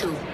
battle.